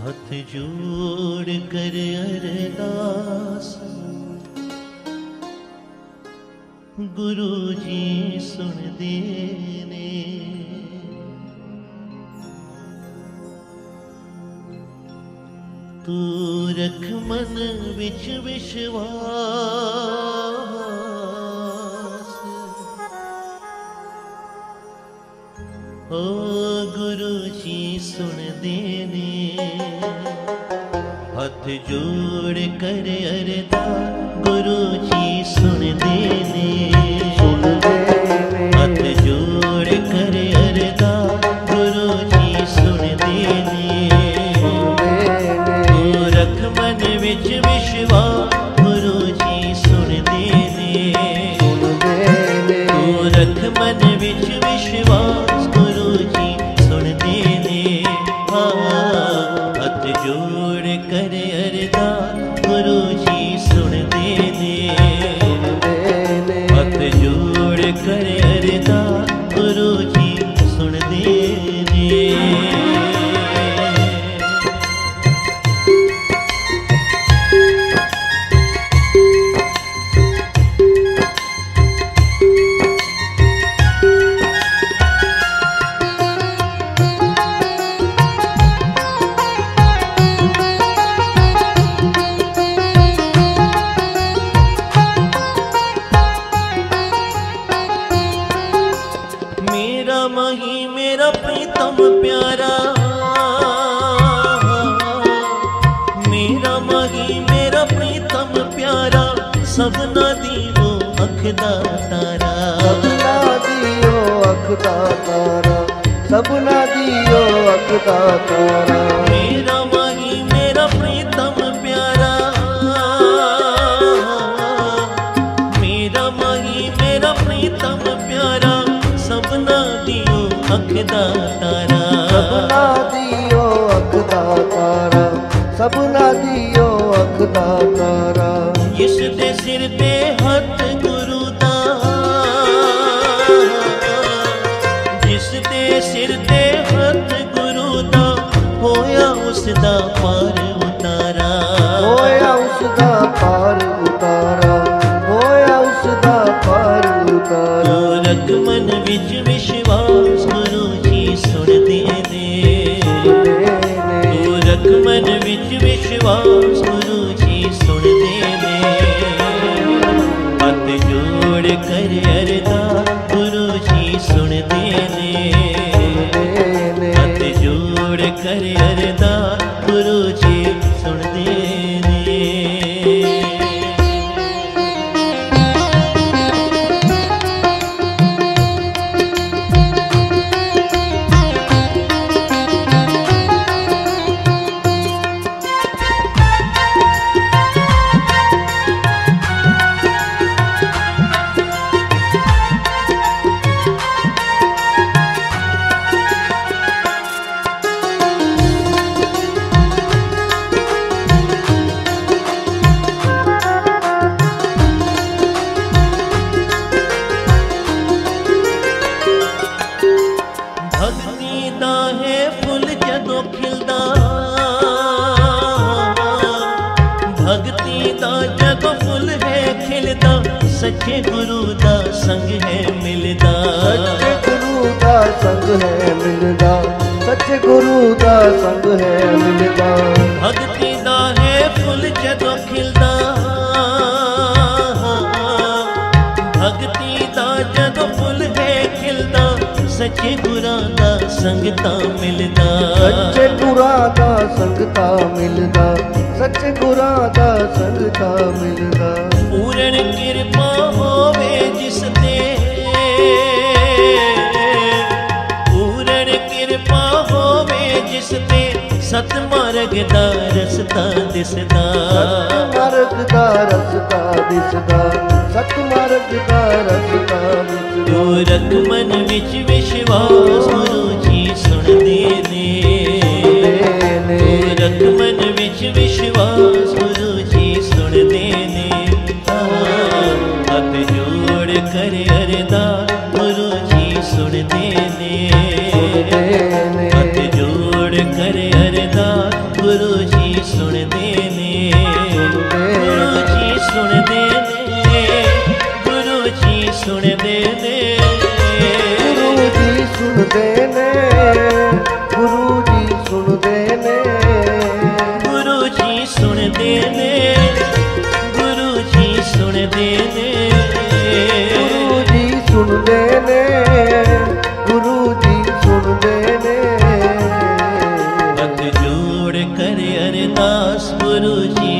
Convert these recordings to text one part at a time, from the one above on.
हाथ जोड़ कर अरदास। गुरु जी सुन देने। तू रख मन बिच विश्वास। ओ गुरु जी सुन देने। हाथ जोड़ कर अरदा गुरु जी सुन दे सुन हाथ जोड़ कर अरदा गुरु जी सुन दे गोरख मन विच विश्वा गुरु जी सुन दे गोरख रख मन विच ਸਭਨਾ ਦੀ ਉਹ ਅੱਖ ਦਾ ਤਾਰਾ ਸਭਨਾ ਦੀਓ ਅੱਖ ਦਾ ਤਾਰਾ ਸਭਨਾ ਦੀਓ ਅੱਖ ਦਾ ਤਾਰਾ ਮੇਰਾ ਮਹੀ ਮੇਰਾ ਪ੍ਰੀਤਮ ਪਿਆਰਾ ਮੇਰਾ ਮਹੀ ਮੇਰਾ ਪ੍ਰੀਤਮ ਪਿਆਰਾ ਸਭਨਾ ਦੀ ਉਹ ਅੱਖ ਦਾ ਤਾਰਾ ਸਭਨਾ ਦੀਓ ਅੱਖ ਦਾ ਤਾਰਾ ਸਭਨਾ ਦੀਓ ਅੱਖ ਦਾ ਤਾਰਾ ਨੇ ਰਗ ਮਨ ਵਿੱਚ ਵਿਸ਼ਵਾਸ ਗੁਰੂ ਜੀ ਸੁਣਦੇ ਨੇ ਹੱਥ ਜੋੜ ਕਰ ਅਰਦਾ ਗੁਰੂ ਜੀ ਸੁਣਦੇ ਨੇ ਨੇ ਹੱਥ ਜੋੜ ਕਰ ਅਰਦਾ सच्चे गुरु का संग है मिलदा। सच्चे गुरु का संग है मिलदा। सच्चे गुरु का संग है मिलदा। भक्ति दा है फूल जदों खिलदा। भक्ति दा जदों फूल है खिलदा सच्चे गुरु का संग ता मिलदा। सच्चे गुरु का संग ता मिलदा। सच्चे गुरु का संग ता मिलदा। पूर्ण कृपा ਹੋਵੇ ਜਿਸ ਤੇ ਸਤ ਮਾਰਗ ਦਾ ਰਸਤਾ ਦਿਸਦਾ ਮਾਰਗ ਦਾ ਰਸਤਾ ਦਿਸਦਾ ਸਤ ਮਾਰਗ ਦਾ ਰਸਤਾ ਦਿਸਦਾ ਜੋ ਰਖ ਮਨ ਵਿੱਚ ਵਿਸ਼ਵਾਸ ਗੁਰੂ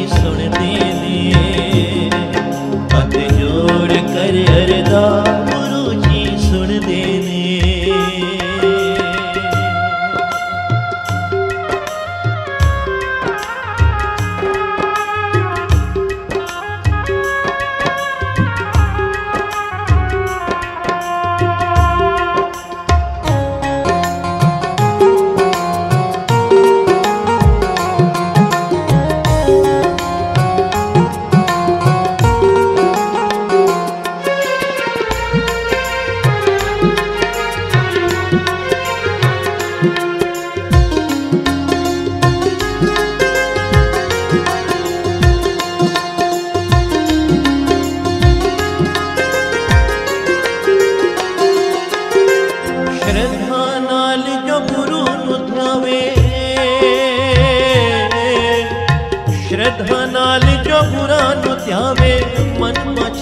পিছনে দিয়ে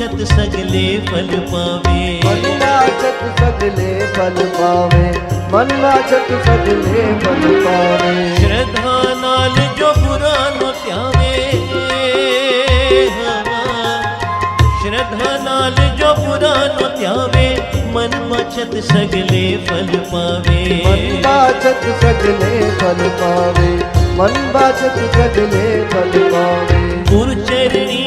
नाचत सगले फल पावे। मन नाचत सगले फल पावे। मन नाचत सगले फल पावे। श्रद्धा नाल जो बुरा न त्यावे। श्रद्धा नाल जो बुरा न त्यावे। मन मचत सगले फल पावे। मन बाचत सगले फल पावे। मन बाचत सगले फल पावे। गुरु चरणी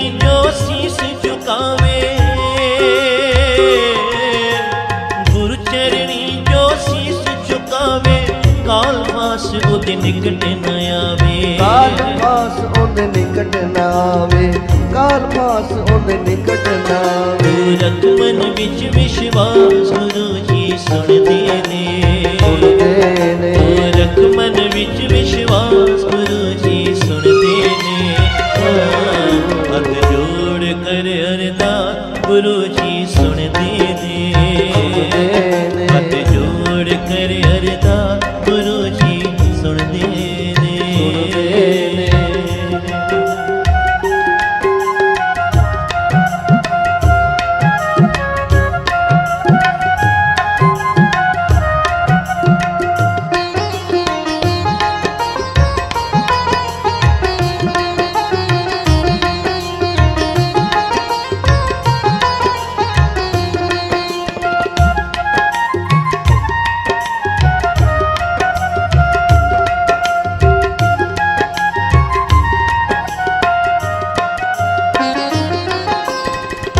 ਨਿਕਟ ਨ ਆਵੇ। ਕਾਲ ਮਾਸ ਉਹਦੇ ਨਿਕਟ ਨਾ ਆਵੇ। ਕਾਲ ਮਾਸ ਉਹਦੇ ਨਿਕਟ ਨਾ ਆਵੇ। ਰਤ ਮਨ ਵਿੱਚ ਵਿਸ਼ਵਾਸ ਗੁਰੂ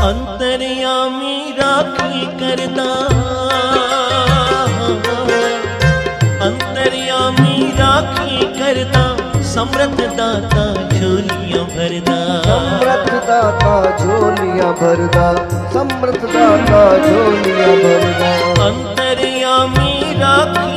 अंतरयामी राखी करता। अंतरयामी राखी करता समृत दाता झोलियाँ भरदा समृत दाता झोलियाँ भरदा समृत दाता झोलियाँ भरदा अंतरयामी राखी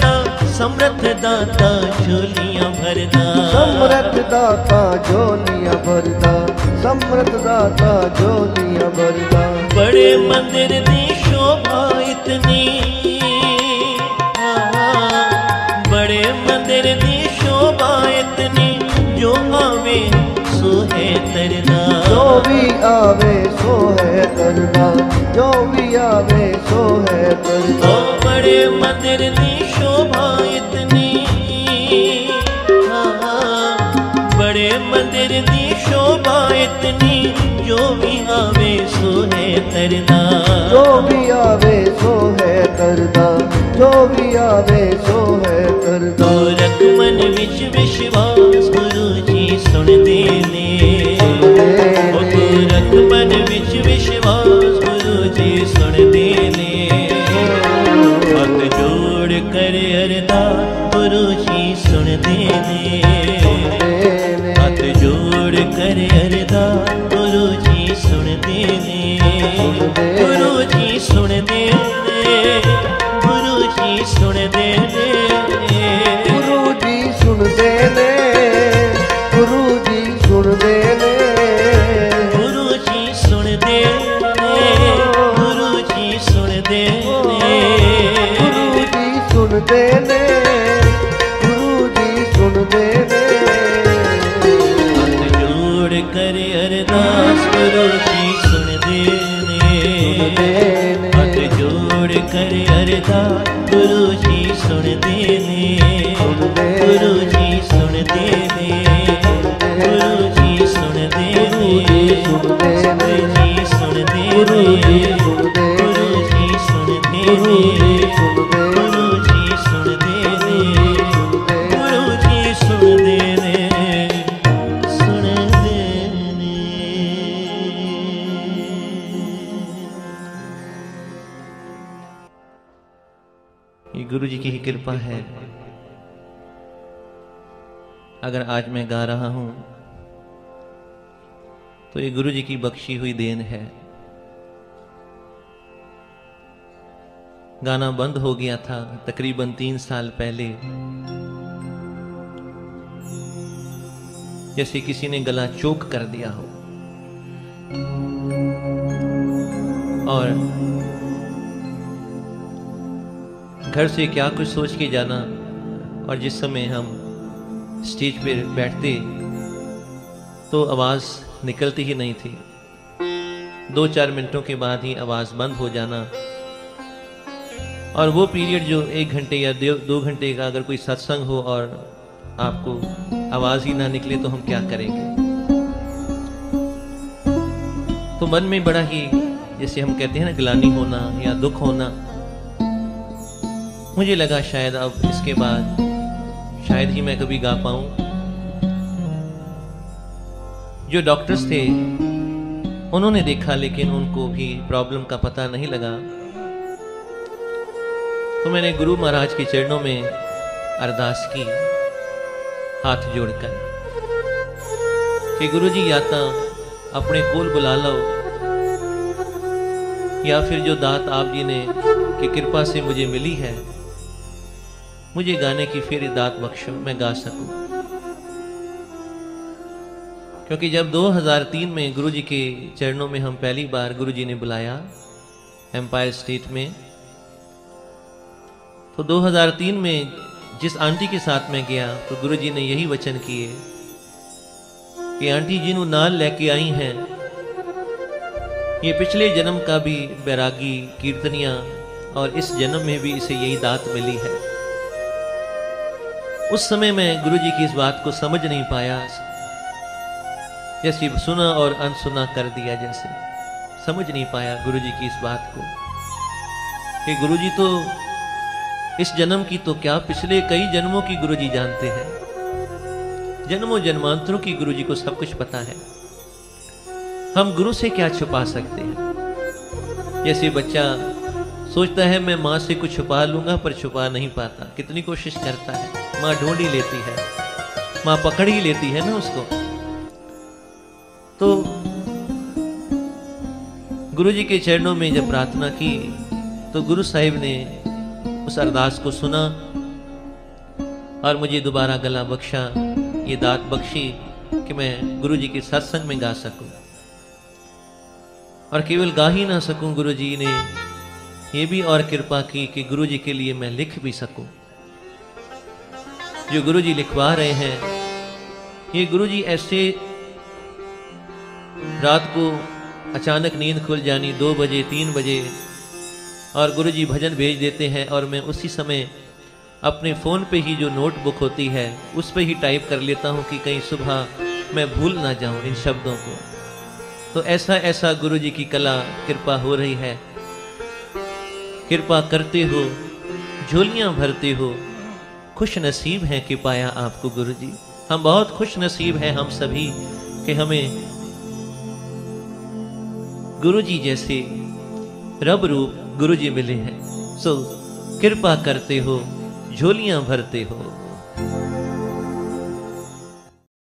करता समृद्ध दाता झोलिया भरता समृद्ध दाता झोलिया भरता समृद्ध दाता झोलिया भरता बड़े मंदिर की शोभा इतनी। बड़े मंदिर दी शोभा इतनी। जो आवे सो है जो भी आवे सो है जो भी आवे सो है अपनी जो भी आवे सो है करना जो भी आवे सो है करना जो भी आवे सो है करना गोरख मन विच विश्वास गुरु जी सुन दे गोरख मन विच विश्वास गुरु जी सुन देने। हाथ जोड़ कर अरदा गुरु जी सुन दे ਕਰ ਅਰਦਾਸ ਗੁਰੂ ਜੀ ਸੁਣਦੇ ਨੇ। ਗੁਰੂ ਜੀ ਸੁਣਦੇ ਨੇ। गुरु जी की ही कृपा है। अगर आज मैं गा रहा हूँ तो ये गुरु जी की बख्शी हुई देन है। गाना बंद हो गया था तकरीबन तीन साल पहले। जैसे किसी ने गला चोक कर दिया हो। और घर से क्या कुछ सोच के जाना और जिस समय हम स्टेज पर बैठते तो आवाज़ निकलती ही नहीं थी। दो चार मिनटों के बाद ही आवाज़ बंद हो जाना और वो पीरियड जो एक घंटे या दो घंटे का अगर कोई सत्संग हो और आपको आवाज़ ही ना निकले तो हम क्या करेंगे? तो मन में बड़ा ही, जैसे हम कहते हैं ना, ग्लानी होना या दुख होना, मुझे लगा शायद अब इसके बाद शायद ही मैं कभी गा पाऊँ। जो डॉक्टर्स थे, उन्होंने देखा, लेकिन उनको भी प्रॉब्लम का पता नहीं लगा। तो मैंने गुरु महाराज के चरणों में अरदास की, हाथ जोड़कर। कि गुरु जी या तो अपने कोल बुला लो, या फिर जो दात आप जी ने की कृपा से मुझे मिली है, मुझे गाने की फिर दात बख्शो, मैं गा सकूँ। क्योंकि जब 2003 में गुरु जी के चरणों में हम पहली बार गुरु जी ने बुलाया एम्पायर स्टेट में तो 2003 में जिस आंटी के साथ में गया तो गुरु जी ने यही वचन किए कि, आंटी जी जिन्हों नाल लेके आई हैं। ये पिछले जन्म का भी बैरागी, कीर्तनिया और इस जन्म में भी इसे यही दात मिली है। उस समय मैं गुरु जी की इस बात को समझ नहीं पाया। जैसे सुना और अनसुना कर दिया जैसे। समझ नहीं पाया गुरु जी की इस बात को कि गुरु जी तो इस जन्म की तो क्या पिछले कई जन्मों की गुरु जी जानते हैं? जन्मों जन्मांतरों की गुरु जी को सब कुछ पता है। हम गुरु से क्या छुपा सकते हैं? जैसे बच्चा सोचता है, मैं माँ से कुछ छुपा लूँगा, पर छुपा नहीं पाता। कितनी कोशिश करता है। माँ ढूंढ ही लेती है। माँ पकड़ ही लेती है ना उसको? तो गुरु जी के चरणों में जब प्रार्थना की तो गुरु साहिब ने उस अरदास को सुना और मुझे दोबारा गला बख्शा, ये दात बख्शी कि मैं गुरु जी के सत्संग में गा सकूँ। और केवल गा ही ना सकूँ गुरु जी ने, ये भी और कृपा की कि गुरु जी के लिए मैं लिख भी सकूँ। जो गुरु जी लिखवा रहे हैं, ये गुरु जी ऐसे रात को अचानक नींद खुल जानी, दो बजे, तीन बजे और गुरु जी भजन भेज देते हैं और मैं उसी समय अपने फ़ोन पे ही जो नोटबुक होती है, उस पे ही टाइप कर लेता हूँ कि कहीं सुबह मैं भूल ना जाऊँ इन शब्दों को। तो ऐसा ऐसा गुरु जी की कला कृपा हो रही है। कृपा करते हो, झोलियाँ भरते हो। खुश नसीब हैं कि पाया आपको गुरु जी हम बहुत खुश नसीब हैं हम सभी कि हमें गुरु जी जैसे रब रूप गुरु जी मिले हैं। सो कृपा करते हो झोलियाँ भरते हो।